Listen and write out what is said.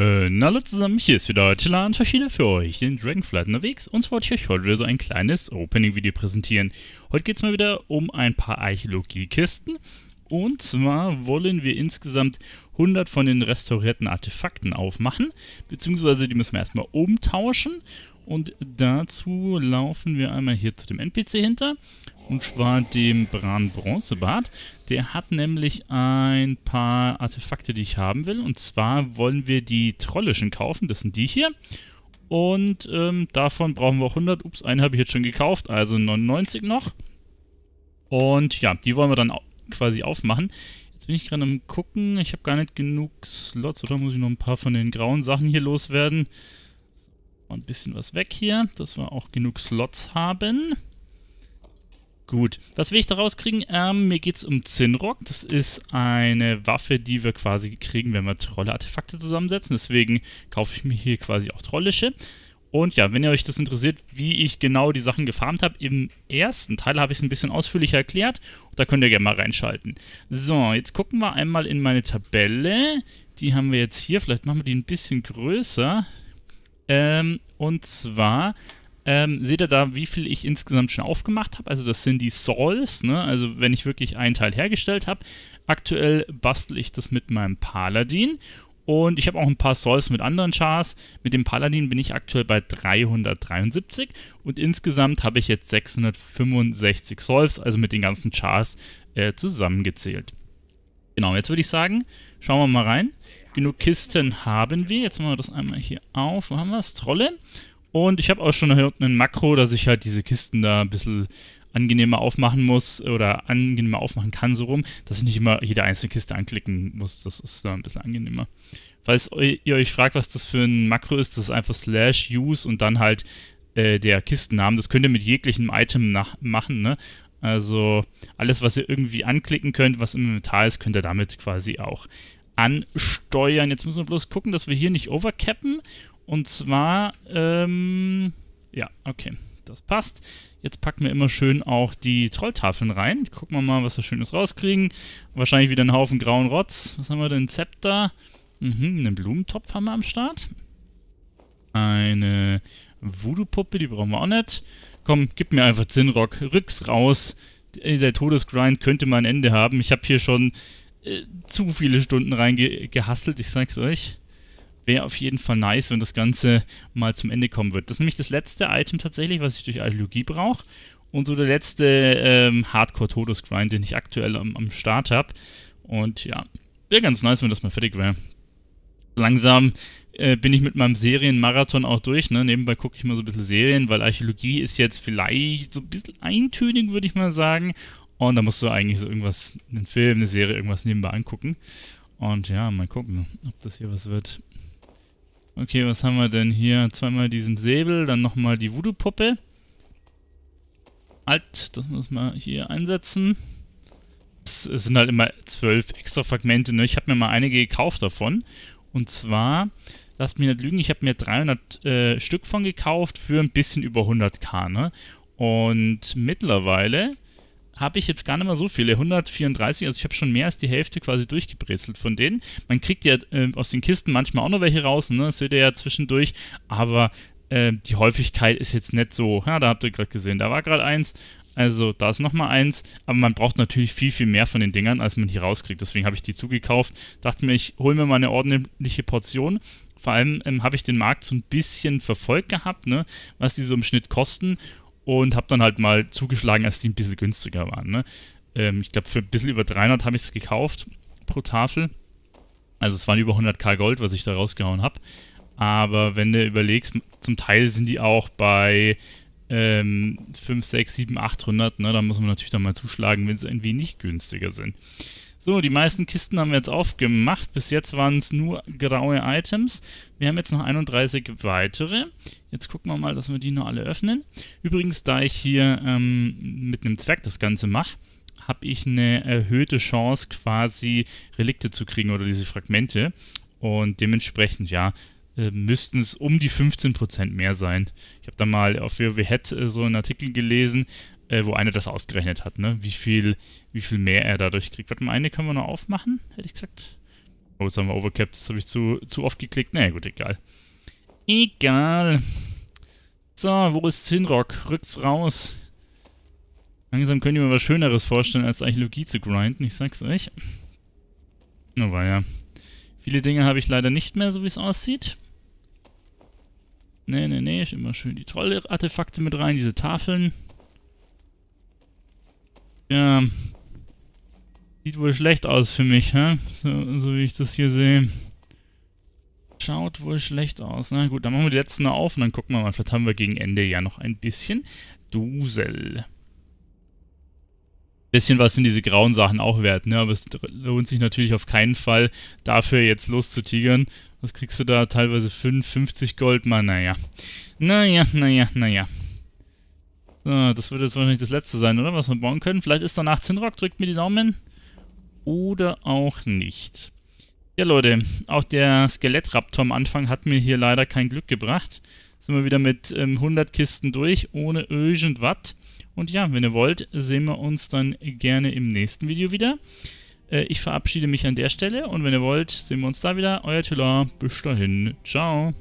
Äh, na hallo zusammen, hier ist wieder und wieder für euch in Dragonflight unterwegs. Und zwar wollte ich euch heute wieder so ein kleines Opening-Video präsentieren. Heute geht es mal wieder um ein paar Archäologiekisten. Und zwar wollen wir insgesamt 100 von den restaurierten Artefakten aufmachen, beziehungsweise die müssen wir erstmal umtauschen und dazu laufen wir einmal hier zu dem NPC hinter und zwar dem Bran Bronzebart. Der hat nämlich ein paar Artefakte, die ich haben will. Und zwar wollen wir die Trollischen kaufen. Das sind die hier. Und ähm, davon brauchen wir 100. Ups, einen habe ich jetzt schon gekauft, also 99 noch. Und ja, die wollen wir dann quasi aufmachen. Jetzt bin ich gerade am gucken. Ich habe gar nicht genug Slots, oder muss ich noch ein paar von den grauen Sachen hier loswerden? So, ein bisschen was weg hier, dass wir auch genug Slots haben. Gut, was will ich daraus kriegen? Ähm, mir geht es um Zinrock. Das ist eine Waffe, die wir quasi kriegen, wenn wir Trolle-Artefakte zusammensetzen. Deswegen kaufe ich mir hier quasi auch Trollische. Und ja, wenn ihr euch das interessiert, wie ich genau die Sachen gefarmt habe, im ersten Teil habe ich es ein bisschen ausführlicher erklärt. Da könnt ihr gerne mal reinschalten. So, jetzt gucken wir einmal in meine Tabelle. Die haben wir jetzt hier. Vielleicht machen wir die ein bisschen größer. Ähm, und zwar ähm, seht ihr da, wie viel ich insgesamt schon aufgemacht habe. Also das sind die Souls, ne? also wenn ich wirklich einen Teil hergestellt habe. Aktuell bastel ich das mit meinem Paladin. Und ich habe auch ein paar Souls mit anderen Chars. Mit dem Paladin bin ich aktuell bei 373 und insgesamt habe ich jetzt 665 Souls, also mit den ganzen Chars äh, zusammengezählt. Genau, jetzt würde ich sagen, schauen wir mal rein. Genug Kisten haben wir. Jetzt machen wir das einmal hier auf. Wo haben wir es? Trolle. Und ich habe auch schon ein Makro, dass ich halt diese Kisten da ein bisschen angenehmer aufmachen muss oder angenehmer aufmachen kann, so rum, dass ich nicht immer jede einzelne Kiste anklicken muss. Das ist da ein bisschen angenehmer. Falls ihr euch fragt, was das für ein Makro ist, das ist einfach slash use und dann halt äh, der Kistennamen. Das könnt ihr mit jeglichem Item machen, ne? Also alles, was ihr irgendwie anklicken könnt, was im Inventar ist, könnt ihr damit quasi auch ansteuern. Jetzt müssen wir bloß gucken, dass wir hier nicht overcappen und zwar, ähm, ja, okay, das passt. Jetzt packen wir immer schön auch die Trolltafeln rein. Gucken wir mal, was wir Schönes rauskriegen. Wahrscheinlich wieder einen Haufen grauen Rotz. Was haben wir denn? Zepter. Mhm, einen Blumentopf haben wir am Start. Eine Voodoo-Puppe, die brauchen wir auch nicht. Komm, gib mir einfach Zinnrock. Rücks raus. Der Todesgrind könnte mal ein Ende haben. Ich habe hier schon äh, zu viele Stunden reingehasselt, ich sag's euch wäre auf jeden Fall nice, wenn das Ganze mal zum Ende kommen wird. Das ist nämlich das letzte Item tatsächlich, was ich durch Archäologie brauche. Und so der letzte ähm, Hardcore-Todesgrind, den ich aktuell am, am Start habe. Und ja, wäre ganz nice, wenn das mal fertig wäre. Langsam äh, bin ich mit meinem Serienmarathon auch durch. Ne? Nebenbei gucke ich mal so ein bisschen Serien, weil Archäologie ist jetzt vielleicht so ein bisschen eintönig, würde ich mal sagen. Und da musst du eigentlich so irgendwas, einen Film, eine Serie, irgendwas nebenbei angucken. Und ja, mal gucken, ob das hier was wird. Okay, was haben wir denn hier? Zweimal diesen Säbel, dann nochmal die Voodoo-Puppe. Alt, das muss man hier einsetzen. Es sind halt immer zwölf extra Fragmente. Ne? Ich habe mir mal einige gekauft davon. Und zwar, lasst mich nicht lügen, ich habe mir 300 äh, Stück von gekauft für ein bisschen über 100k. Ne? Und mittlerweile habe ich jetzt gar nicht mehr so viele, 134, also ich habe schon mehr als die Hälfte quasi durchgebrezelt von denen. Man kriegt ja äh, aus den Kisten manchmal auch noch welche raus, ne? das seht ihr ja zwischendurch, aber äh, die Häufigkeit ist jetzt nicht so, ja, da habt ihr gerade gesehen, da war gerade eins, also da ist nochmal eins, aber man braucht natürlich viel, viel mehr von den Dingern, als man hier rauskriegt. Deswegen habe ich die zugekauft. Dachte mir, ich hole mir mal eine ordentliche Portion. Vor allem ähm, habe ich den Markt so ein bisschen verfolgt gehabt, ne, was die so im Schnitt kosten und habe dann halt mal zugeschlagen, als die ein bisschen günstiger waren. Ne? Ähm, ich glaube, für ein bisschen über 300 habe ich es gekauft pro Tafel. Also es waren über 100k Gold, was ich da rausgehauen habe. Aber wenn du überlegst, zum Teil sind die auch bei ähm, 5, 6, 7, 800. Ne? Da muss man natürlich dann mal zuschlagen, wenn sie ein wenig günstiger sind. So, die meisten Kisten haben wir jetzt aufgemacht. Bis jetzt waren es nur graue Items. Wir haben jetzt noch 31 weitere. Jetzt gucken wir mal, dass wir die noch alle öffnen. Übrigens, da ich hier ähm, mit einem Zwerg das Ganze mache, habe ich eine erhöhte Chance, quasi Relikte zu kriegen oder diese Fragmente. Und dementsprechend, ja, äh, müssten es um die 15% mehr sein. Ich habe da mal auf WWHead äh, so einen Artikel gelesen, äh, wo einer das ausgerechnet hat, ne? Wie viel, wie viel mehr er dadurch kriegt. Warte mal, eine können wir noch aufmachen, hätte ich gesagt. Oh, jetzt haben wir overcapped. Das habe ich zu, zu oft geklickt. Naja, gut, egal. Egal. So, wo ist Zinrock? Rückt's raus. Langsam könnt ihr mir was Schöneres vorstellen, als Archäologie zu grinden. Ich sag's euch. Aber ja. Viele Dinge habe ich leider nicht mehr, so wie es aussieht. Nee, nee, nee. Immer schön die Troll-Artefakte mit rein, diese Tafeln. Ja. Sieht wohl schlecht aus für mich, hä? So, so wie ich das hier sehe. Schaut wohl schlecht aus. Na gut, dann machen wir die letzten auf und dann gucken wir mal. Vielleicht haben wir gegen Ende ja noch ein bisschen Dusel. Bisschen was sind diese grauen Sachen auch wert, ne? Aber es lohnt sich natürlich auf keinen Fall, dafür jetzt loszutigern. Was kriegst du da? Teilweise 5, 50 Gold? Mal, naja. Naja, naja, naja. So, das wird jetzt wahrscheinlich das letzte sein, oder? Was wir bauen können. Vielleicht ist danach Zinrock, drückt mir die Daumen. Oder auch nicht. Ja, Leute, auch der Skelettraptor am Anfang hat mir hier leider kein Glück gebracht. Sind wir wieder mit ähm, 100 Kisten durch, ohne irgendwas. Und ja, wenn ihr wollt, sehen wir uns dann gerne im nächsten Video wieder. Äh, ich verabschiede mich an der Stelle und wenn ihr wollt, sehen wir uns da wieder. Euer Tiller. Bis dahin. Ciao.